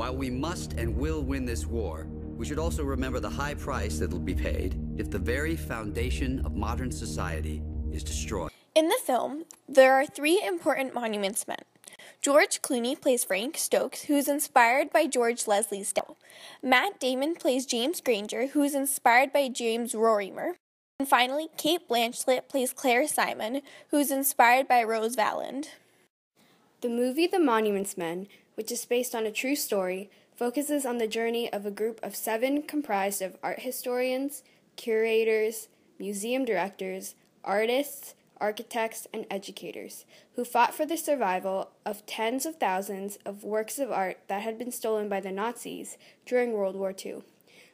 While we must and will win this war, we should also remember the high price that will be paid if the very foundation of modern society is destroyed. In the film, there are three important monuments men. George Clooney plays Frank Stokes, who is inspired by George Leslie Stout. Matt Damon plays James Granger, who is inspired by James Rorimer. And finally, Cate Blanchett plays Claire Simon, who is inspired by Rose Valland. The movie The Monuments Men, which is based on a true story, focuses on the journey of a group of seven comprised of art historians, curators, museum directors, artists, architects, and educators who fought for the survival of tens of thousands of works of art that had been stolen by the Nazis during World War II.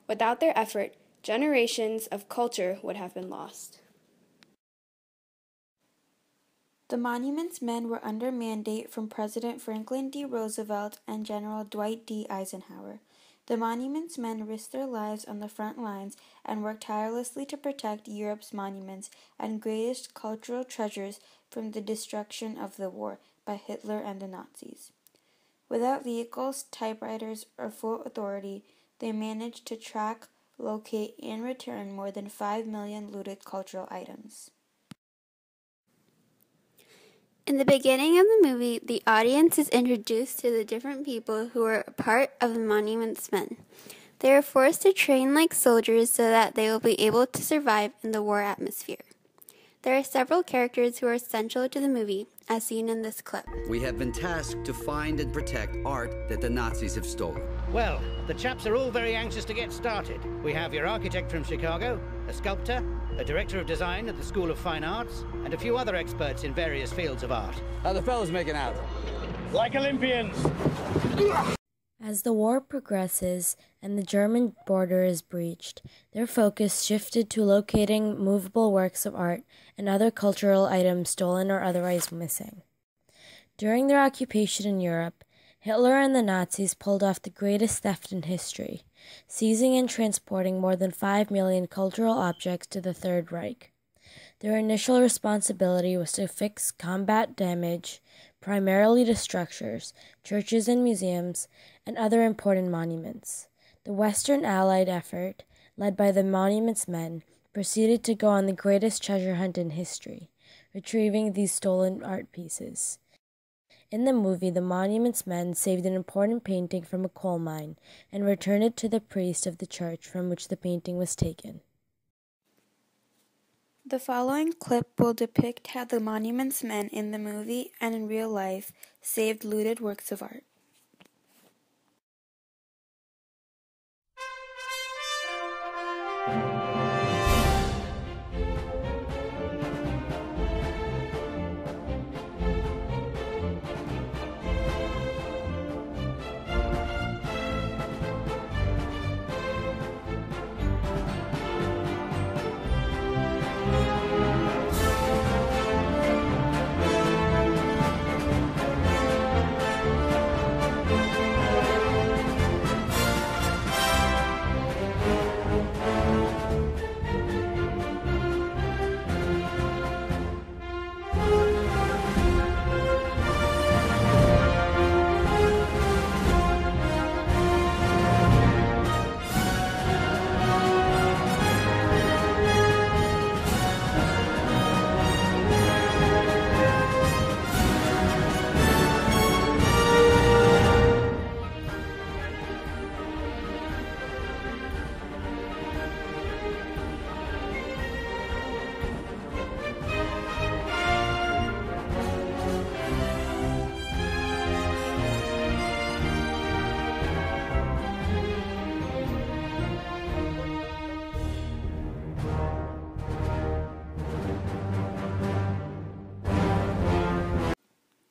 Without their effort, generations of culture would have been lost. The Monuments Men were under mandate from President Franklin D. Roosevelt and General Dwight D. Eisenhower. The Monuments Men risked their lives on the front lines and worked tirelessly to protect Europe's monuments and greatest cultural treasures from the destruction of the war by Hitler and the Nazis. Without vehicles, typewriters, or full authority, they managed to track, locate, and return more than 5 million looted cultural items. In the beginning of the movie, the audience is introduced to the different people who are a part of the Monuments Men. They are forced to train like soldiers so that they will be able to survive in the war atmosphere. There are several characters who are essential to the movie, as seen in this clip. We have been tasked to find and protect art that the Nazis have stolen. Well, the chaps are all very anxious to get started. We have your architect from Chicago, a sculptor, a director of design at the School of Fine Arts, and a few other experts in various fields of art. How the fellas making out? Like Olympians. As the war progresses and the German border is breached, their focus shifted to locating movable works of art and other cultural items stolen or otherwise missing. During their occupation in Europe, Hitler and the Nazis pulled off the greatest theft in history, seizing and transporting more than 5 million cultural objects to the Third Reich. Their initial responsibility was to fix combat damage, primarily to structures, churches and museums, and other important monuments. The Western Allied effort, led by the Monuments Men, proceeded to go on the greatest treasure hunt in history, retrieving these stolen art pieces. In the movie, the Monuments Men saved an important painting from a coal mine and returned it to the priest of the church from which the painting was taken. The following clip will depict how the Monuments Men in the movie and in real life saved looted works of art.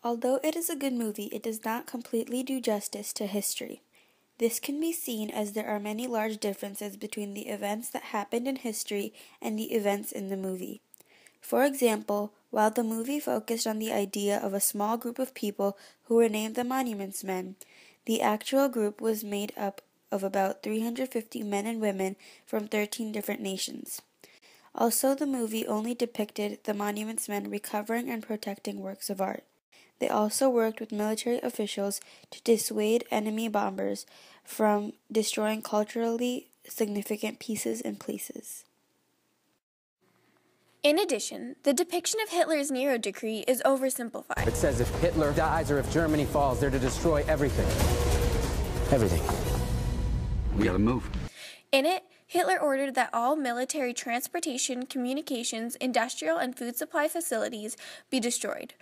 Although it is a good movie, it does not completely do justice to history. This can be seen as there are many large differences between the events that happened in history and the events in the movie. For example, while the movie focused on the idea of a small group of people who were named the Monuments Men, The actual group was made up of about 350 men and women from 13 different nations. Also, the movie only depicted the Monuments Men recovering and protecting works of art. They also worked with military officials to dissuade enemy bombers from destroying culturally significant pieces and places. In addition, the depiction of Hitler's Nero decree is oversimplified. It says if Hitler dies or if Germany falls, they're to destroy everything. Everything. We gotta move. In it, Hitler ordered that all military transportation, communications, industrial, and food supply facilities be destroyed.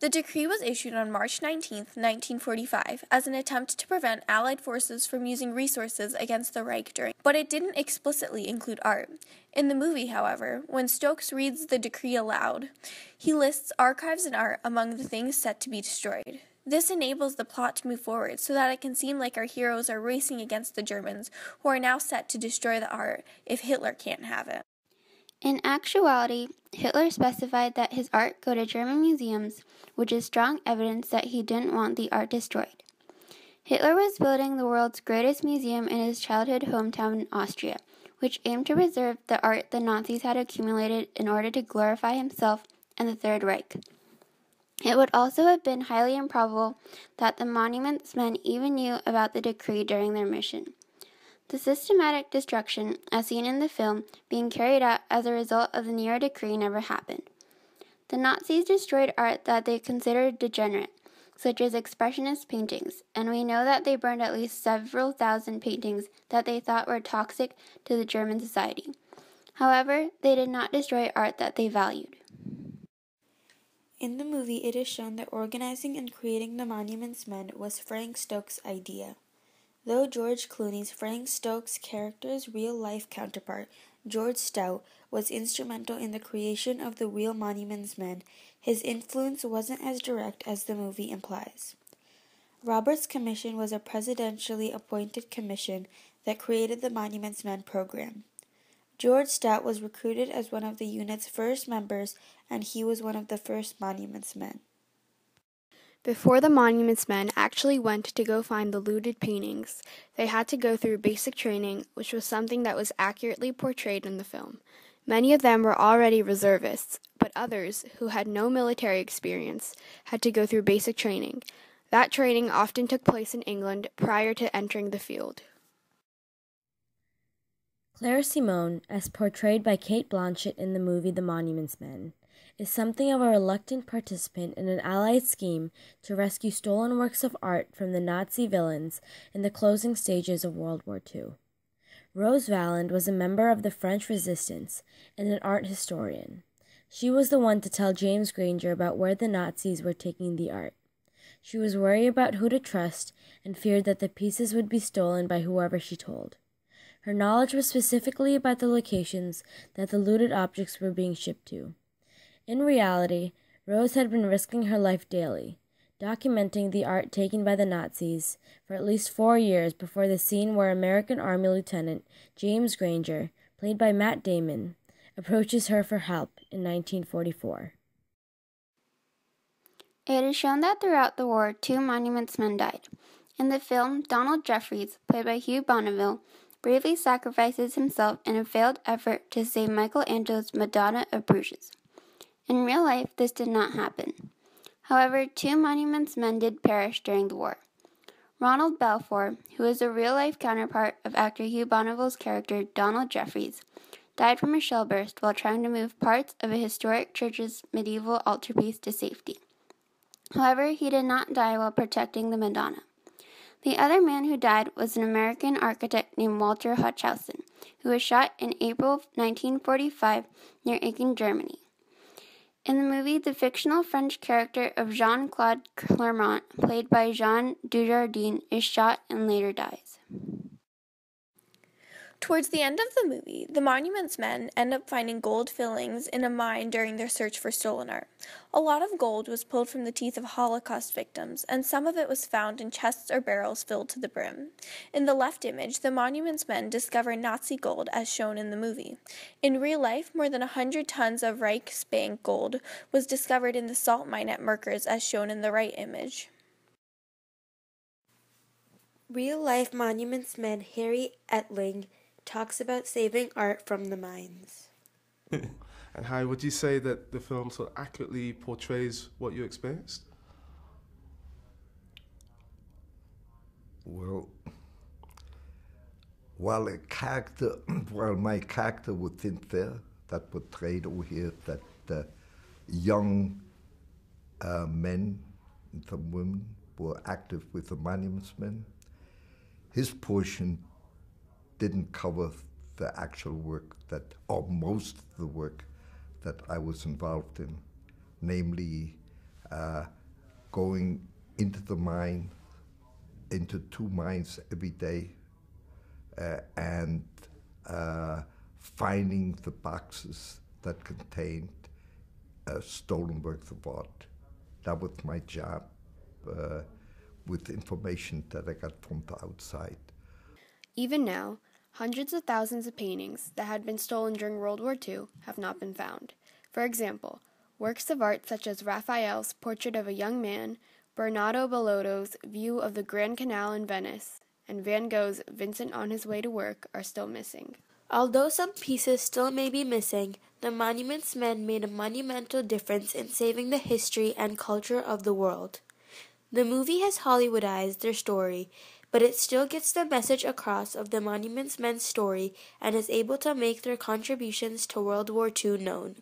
The decree was issued on March 19, 1945, as an attempt to prevent Allied forces from using resources against the Reich during, but it didn't explicitly include art. In the movie, however, when Stokes reads the decree aloud, he lists archives and art among the things set to be destroyed. This enables the plot to move forward so that it can seem like our heroes are racing against the Germans, who are now set to destroy the art if Hitler can't have it. In actuality, Hitler specified that his art go to German museums, which is strong evidence that he didn't want the art destroyed. Hitler was building the world's greatest museum in his childhood hometown in Austria, which aimed to preserve the art the Nazis had accumulated in order to glorify himself and the Third Reich. It would also have been highly improbable that the monuments men even knew about the decree during their mission. The systematic destruction, as seen in the film, being carried out as a result of the Nero Decree never happened. The Nazis destroyed art that they considered degenerate, such as expressionist paintings, and we know that they burned at least several thousand paintings that they thought were toxic to the German society. However, they did not destroy art that they valued. In the movie, it is shown that organizing and creating the Monuments Men was Frank Stokes' idea. Though George Clooney's Frank Stokes' character's real life counterpart, George Stout, was instrumental in the creation of the real Monuments Men, his influence wasn't as direct as the movie implies. Roberts' commission was a presidentially appointed commission that created the Monuments Men program. George Stout was recruited as one of the unit's first members, and he was one of the first Monuments Men. Before the Monuments Men actually went to go find the looted paintings, they had to go through basic training, which was something that was accurately portrayed in the film. Many of them were already reservists, but others, who had no military experience, had to go through basic training. That training often took place in England prior to entering the field. Claire Simone, as portrayed by Cate Blanchett in the movie The Monuments Men, is something of a reluctant participant in an Allied scheme to rescue stolen works of art from the Nazi villains in the closing stages of World War II. Rose Valland was a member of the French resistance and an art historian. She was the one to tell James Granger about where the Nazis were taking the art. She was worried about who to trust and feared that the pieces would be stolen by whoever she told. Her knowledge was specifically about the locations that the looted objects were being shipped to. In reality, Rose had been risking her life daily, documenting the art taken by the Nazis for at least four years before the scene where American Army Lieutenant James Granger, played by Matt Damon, approaches her for help in 1944. It is shown that throughout the war, two monuments men died. In the film, Donald Jeffries, played by Hugh Bonneville, bravely sacrifices himself in a failed effort to save Michelangelo's Madonna of Bruges. In real life, this did not happen. However, two monuments men did perish during the war. Ronald Balfour, who is a real life counterpart of actor Hugh Bonneville's character Donald Jeffries, died from a shell burst while trying to move parts of a historic church's medieval altarpiece to safety. However, he did not die while protecting the Madonna. The other man who died was an American architect named Walter Huchthausen, who was shot in April 1945 near Aachen, Germany. In the movie, the fictional French character of Jean Claude Clermont, played by Jean Dujardin, is shot and later dies. Towards the end of the movie, the Monuments Men end up finding gold fillings in a mine during their search for stolen art. A lot of gold was pulled from the teeth of Holocaust victims, and some of it was found in chests or barrels filled to the brim. In the left image, the Monuments Men discover Nazi gold as shown in the movie. In real life, more than 100 tons of Reichsbank gold was discovered in the salt mine at Merkers as shown in the right image. Real life Monuments Men Harry Etling talks about saving art from the mines. and how would you say that the film sort of accurately portrays what you experienced? Well, while a character, while my character within there that portrayed over here that uh, young uh, men and some women were active with the monuments men, his portion didn't cover the actual work that, or most of the work that I was involved in, namely uh, going into the mine, into two mines every day, uh, and uh, finding the boxes that contained uh, stolen works of art. That was my job uh, with information that I got from the outside. Even now, hundreds of thousands of paintings that had been stolen during World War II have not been found. For example, works of art such as Raphael's Portrait of a Young Man, Bernardo Bellotto's View of the Grand Canal in Venice, and Van Gogh's Vincent on His Way to Work are still missing. Although some pieces still may be missing, the Monuments Men made a monumental difference in saving the history and culture of the world. The movie has Hollywoodized their story, but it still gets the message across of the Monuments Men's story and is able to make their contributions to World War II known.